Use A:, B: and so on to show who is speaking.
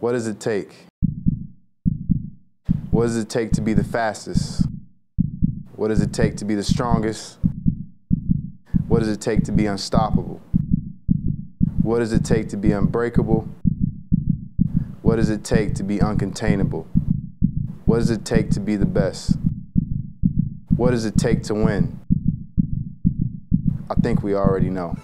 A: What does it take? What does it take to be the fastest? What does it take to be the strongest? What does it take to be unstoppable? What does it take to be unbreakable? What does it take to be uncontainable? What does it take to be the best? What does it take to win? I think we already know.